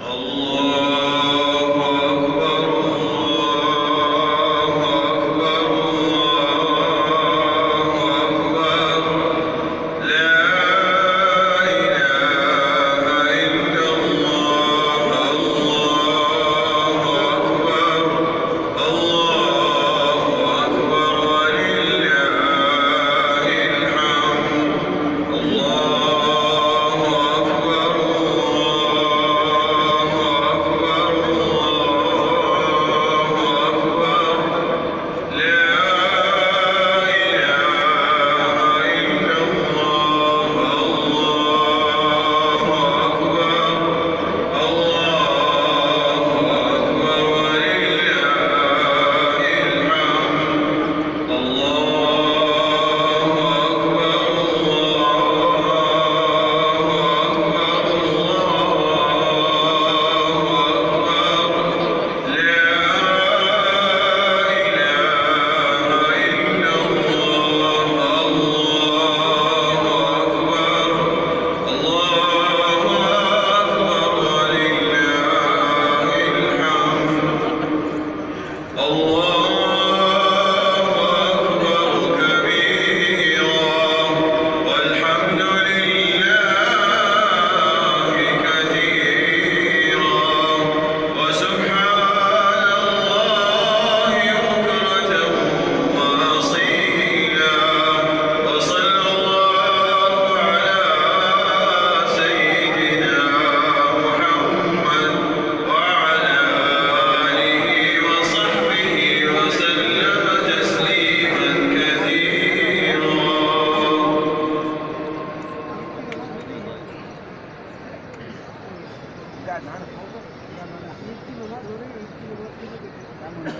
Allah. 干啥呢？干보呢,그다음에나의일끼는것들을干끼呢.